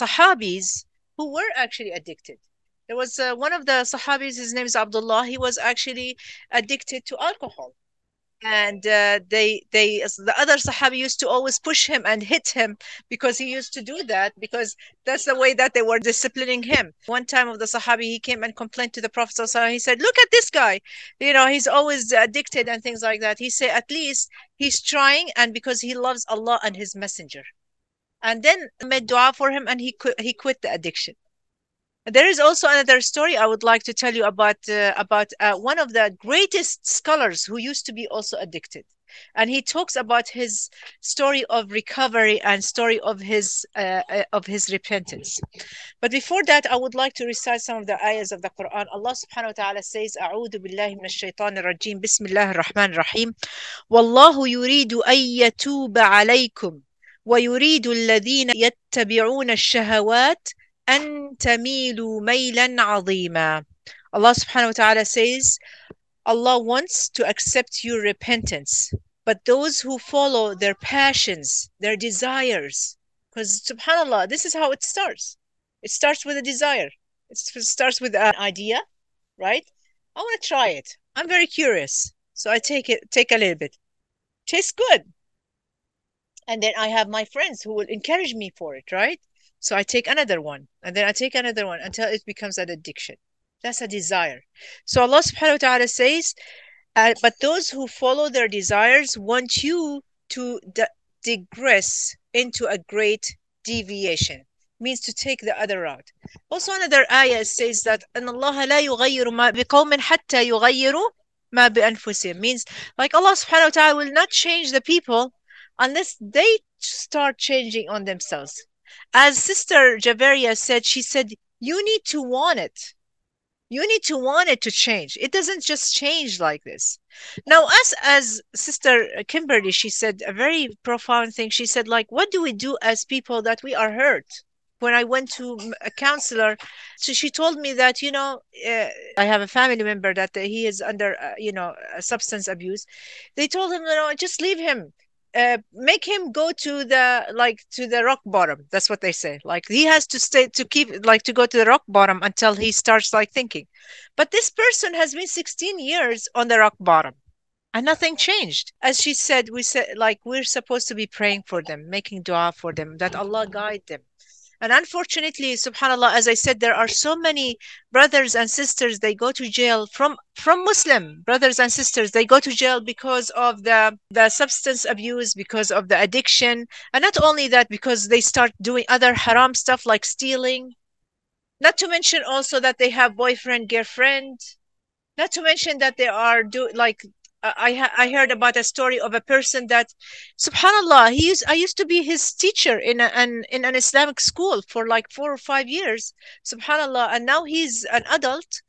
Sahabis who were actually addicted. There was uh, one of the Sahabis, his name is Abdullah, he was actually addicted to alcohol. And uh, they they the other sahabi used to always push him and hit him because he used to do that because that's the way that they were disciplining him. One time of the sahabi he came and complained to the prophet he said look at this guy. You know he's always addicted and things like that. He said at least he's trying and because he loves allah and his messenger and then made dua for him and he quit. he quit the addiction. There is also another story i would like to tell you about uh, about uh, one of the greatest scholars who used to be also addicted. And he talks about his story of recovery and story of his uh, uh of his repentance. But before that i would like to recite some of the ayahs of the quran. Allah subhanahu wa ta'ala says a'udhu billahi minash shaitanir rajim. Bismillahir rahmanir rahim. Wallahu yuridu ayyatu yatuba alaykum ويريد الذين يتبعون الشهوات أن تميلوا ميلا عظيما Allah subhanahu wa ta'ala says Allah wants to accept your repentance but those who follow their passions their desires because subhanallah this is how it starts it starts with a desire it starts with an idea right I want to try it I'm very curious so I take it take a little bit tastes good and then I have my friends who will encourage me for it, right? So I take another one, and then I take another one until it becomes an addiction. That's a desire. So Allah subhanahu wa ta'ala says, uh, but those who follow their desires want you to de- digress into a great deviation means to take the other route. Also another ayah says that and Allah la yughayyiru ma hatta ma bi means like Allah subhanahu wa ta'ala will not change the people unless they start changing on themselves as Sister Javeria said, she said, you need to want it. You need to want it to change. It doesn't just change like this. Now, us as Sister Kimberly, she said a very profound thing. She said, like, what do we do as people that we are hurt? When I went to a counselor, so she told me that, you know, uh, I have a family member that he is under, uh, you know, substance abuse. They told him, you know, just leave him uh, make him go to the like to the rock bottom. That's what they say. Like he has to stay to keep like to go to the rock bottom until he starts like thinking. But this person has been 16 years on the rock bottom and nothing changed. As she said we said like we're supposed to be praying for them making dua for them that allah guide them and unfortunately, subhanAllah, as I said, there are so many brothers and sisters, they go to jail from, from Muslim brothers and sisters, they go to jail because of the, the substance abuse, because of the addiction. And not only that, because they start doing other haram stuff like stealing. Not to mention also that they have boyfriend, girlfriend. Not to mention that they are do like Uh, I I heard about a story of a person that, Subhanallah, he used I used to be his teacher in a, an in an Islamic school for like four or five years, Subhanallah, and now he's an adult.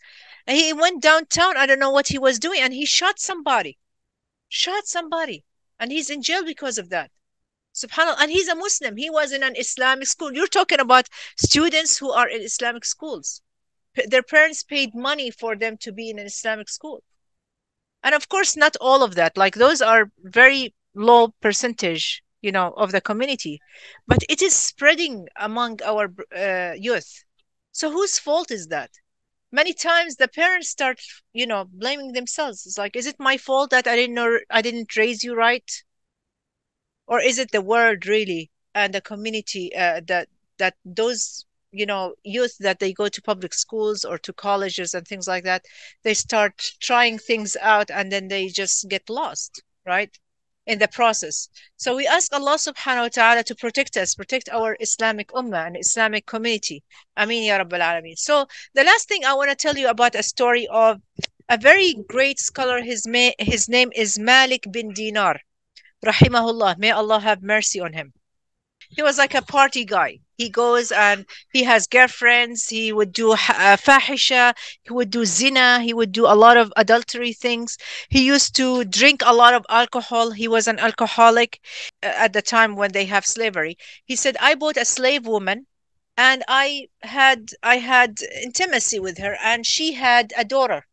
And he went downtown. I don't know what he was doing, and he shot somebody, shot somebody, and he's in jail because of that. Subhanallah, and he's a Muslim. He was in an Islamic school. You're talking about students who are in Islamic schools. Their parents paid money for them to be in an Islamic school and of course not all of that. Like those are very low percentage you know of the community. But it is spreading among our uh, youth. So whose fault is that? Many times the parents start you know blaming themselves. It's like is it my fault that i didn't know i didn't raise you right? Or is it the world really and the community uh, that that those you know youth that they go to public schools or to colleges and things like that they start trying things out and then they just get lost right in the process. So we ask allah subhanahu wa ta'ala to protect us protect our islamic ummah and islamic community. Ameen ya rabbal alameen. So the last thing i want to tell you about a story of a very great scholar. His, ma- his name is malik bin dinar. Rahimahullah. May allah have mercy on him. He was like a party guy he goes and he has girlfriends. He would do uh, fahisha. He would do zina. He would do a lot of adultery things. He used to drink a lot of alcohol. He was an alcoholic uh, at the time when they have slavery. He said i bought a slave woman and i had i had intimacy with her and she had a daughter.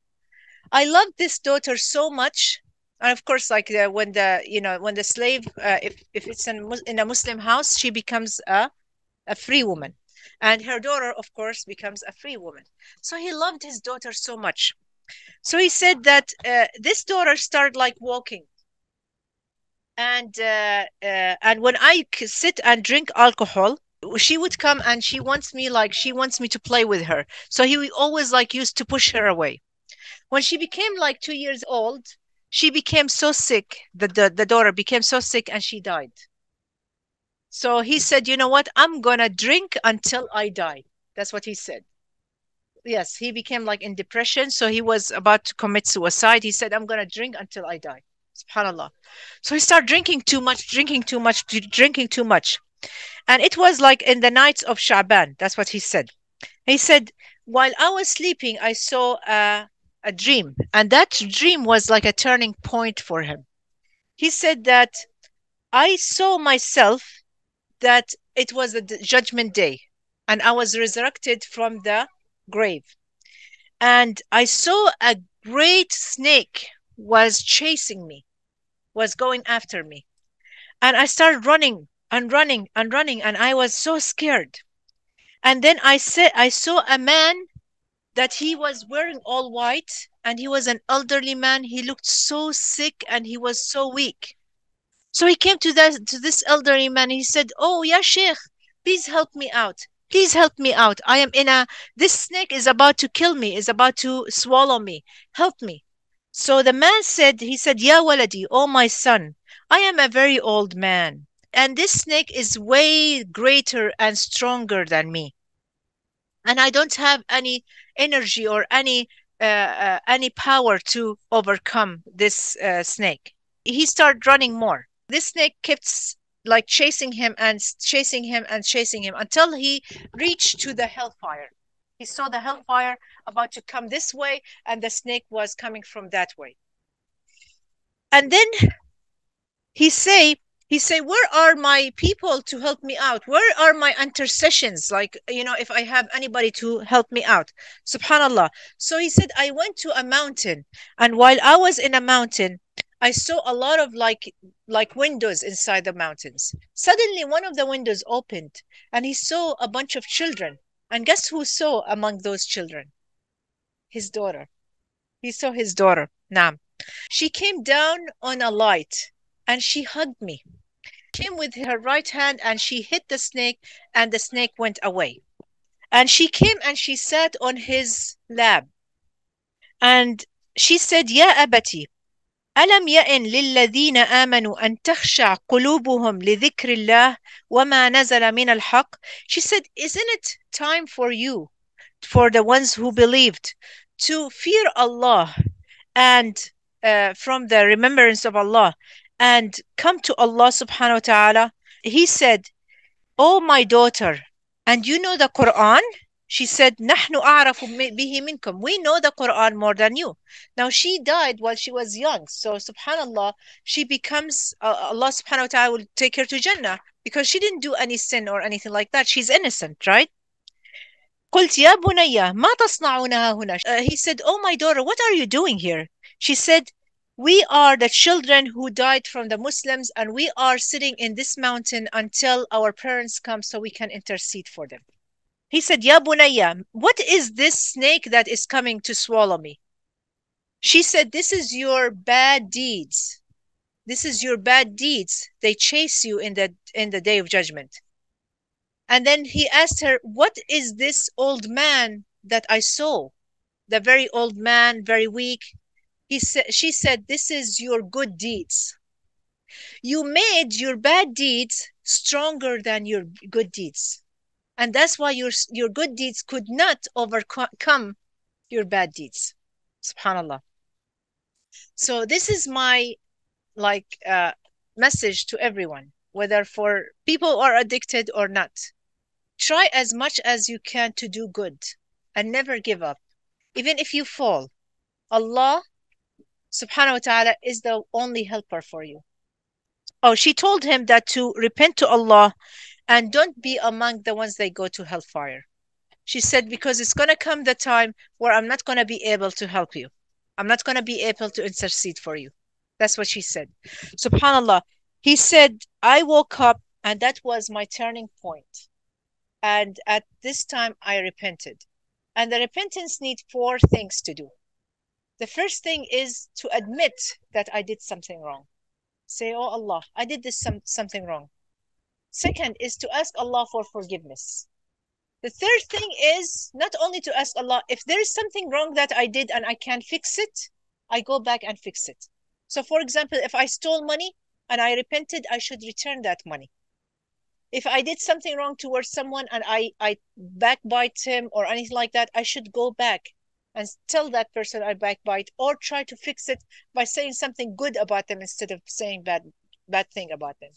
I loved this daughter so much. And of course like the, when the you know when the slave uh, if if it's in, in a muslim house she becomes a a free woman And her daughter, of course, becomes a free woman. So he loved his daughter so much. So he said that uh, this daughter started like walking. And uh, uh, and when I sit and drink alcohol, she would come and she wants me like she wants me to play with her. So he always like used to push her away. When she became like two years old, she became so sick. The, the the daughter became so sick and she died. So he said, you know what? I'm gonna drink until I die. That's what he said. Yes, he became like in depression. So he was about to commit suicide. He said, I'm gonna drink until I die. Subhanallah. So he started drinking too much, drinking too much, drinking too much. And it was like in the nights of Shaban. That's what he said. He said, while I was sleeping, I saw a, a dream. And that dream was like a turning point for him. He said that I saw myself that it was a judgment day and I was resurrected from the grave. And I saw a great snake was chasing me, was going after me. And I started running and running and running, and I was so scared. And then I said I saw a man that he was wearing all white and he was an elderly man. He looked so sick and he was so weak. So he came to that to this elderly man. He said, "Oh, yeah, Sheikh, please help me out. Please help me out. I am in a this snake is about to kill me. Is about to swallow me. Help me." So the man said, he said, "Ya waladi, oh my son, I am a very old man, and this snake is way greater and stronger than me, and I don't have any energy or any uh, uh, any power to overcome this uh, snake." He started running more this snake kept like chasing him and chasing him and chasing him until he reached to the hellfire. He saw the hellfire about to come this way, and the snake was coming from that way. And then he say, he say, where are my people to help me out? Where are my intercessions? Like, you know, if I have anybody to help me out. Subhanallah. So he said, I went to a mountain, and while I was in a mountain, I saw a lot of like like windows inside the mountains. Suddenly one of the windows opened and he saw a bunch of children. And guess who saw among those children? His daughter. He saw his daughter, Nam. She came down on a light and she hugged me. Came with her right hand and she hit the snake and the snake went away. And she came and she sat on his lap. And she said, Ya Abati, ألم يئن للذين آمنوا أن تخشع قلوبهم لذكر الله وما نزل من الحق She said, isn't it time for you, for the ones who believed, to fear Allah and uh, from the remembrance of Allah and come to Allah subhanahu wa ta'ala? He said, Oh my daughter, and you know the Quran? She said, نحن أعرف به منكم. We know the Quran more than you. Now she died while she was young. So subhanallah, she becomes, uh, Allah subhanahu wa ta'ala will take her to Jannah because she didn't do any sin or anything like that. She's innocent, right? قلت يا بني ما تصنعونها هنا uh, He said, oh my daughter, what are you doing here? She said, we are the children who died from the Muslims and we are sitting in this mountain until our parents come so we can intercede for them. he said, Ya Bunayya, what is this snake that is coming to swallow me? She said, This is your bad deeds. This is your bad deeds. They chase you in the in the day of judgment. And then he asked her, What is this old man that I saw? The very old man, very weak. He said she said, This is your good deeds. You made your bad deeds stronger than your good deeds and that's why your your good deeds could not overcome your bad deeds. Subhanallah. So this is my like uh, message to everyone whether for people are addicted or not. Try as much as you can to do good and never give up. Even if you fall allah subhanahu wa ta'ala is the only helper for you. Oh she told him that to repent to allah and don't be among the ones that go to hellfire. She said, because it's going to come the time where I'm not going to be able to help you. I'm not going to be able to intercede for you. That's what she said. SubhanAllah. He said, I woke up and that was my turning point. and at this time I repented. And the repentance needs four things to do. The first thing is to admit that I did something wrong. Say, Oh Allah, I did this some, something wrong. Second is to ask Allah for forgiveness. The third thing is not only to ask Allah, if there is something wrong that I did and I can't fix it, I go back and fix it. So, for example, if I stole money and I repented, I should return that money. If I did something wrong towards someone and I, I backbite him or anything like that, I should go back and tell that person I backbite or try to fix it by saying something good about them instead of saying bad bad thing about them.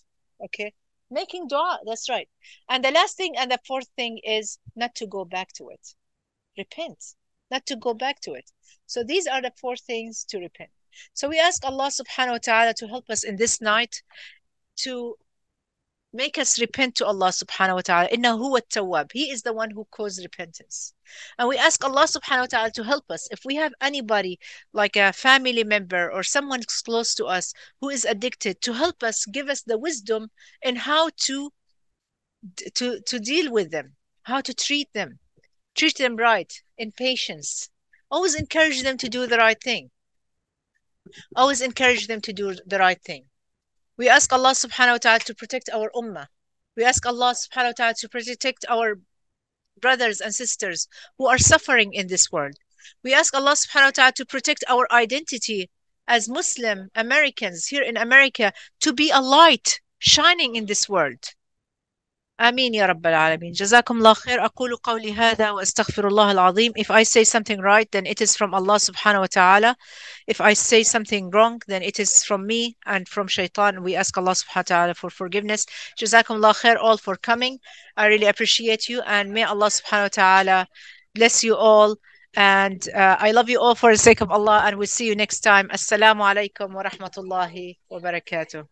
Okay? Making dua, that's right. And the last thing and the fourth thing is not to go back to it. Repent, not to go back to it. So these are the four things to repent. So we ask Allah subhanahu wa ta'ala to help us in this night to make us repent to Allah subhanahu wa ta'ala. Inna huwa tawwab. He is the one who caused repentance. And we ask Allah subhanahu wa ta'ala to help us. If we have anybody like a family member or someone close to us who is addicted, to help us, give us the wisdom in how to to to deal with them, how to treat them, treat them right, in patience. Always encourage them to do the right thing. Always encourage them to do the right thing. We ask Allah subhanahu wa ta'ala to protect our ummah. We ask Allah subhanahu wa ta'ala to protect our brothers and sisters who are suffering in this world. We ask Allah subhanahu wa ta'ala to protect our identity as Muslim Americans here in America to be a light shining in this world. آمين يا رب العالمين جزاكم الله خير أقول قولي هذا وأستغفر الله العظيم If I say something right then it is from Allah subhanahu wa ta'ala If I say something wrong then it is from me and from shaitan We ask Allah subhanahu wa ta'ala for forgiveness جزاكم الله خير all for coming I really appreciate you and may Allah subhanahu wa ta'ala bless you all and uh, I love you all for the sake of Allah and we'll see you next time Assalamu alaikum wa rahmatullahi wa barakatuh